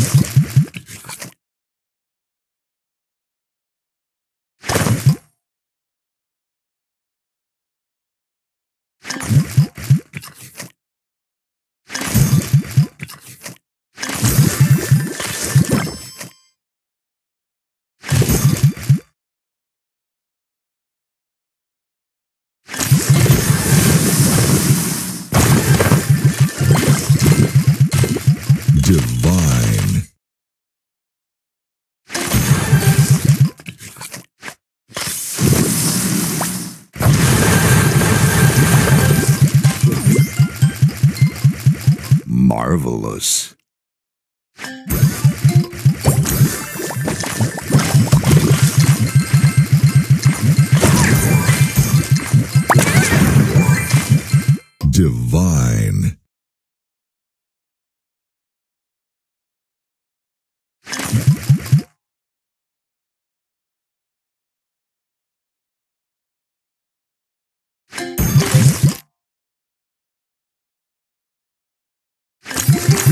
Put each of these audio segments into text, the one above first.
Divine. Marvelous. Divine.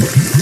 Divine. Divine.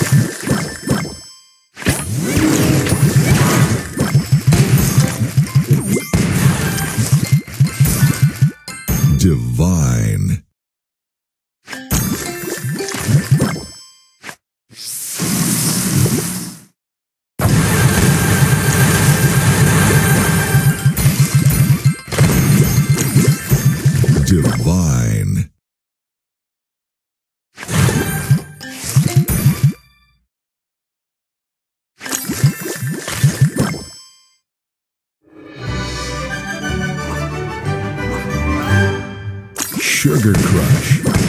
Sugar Crush.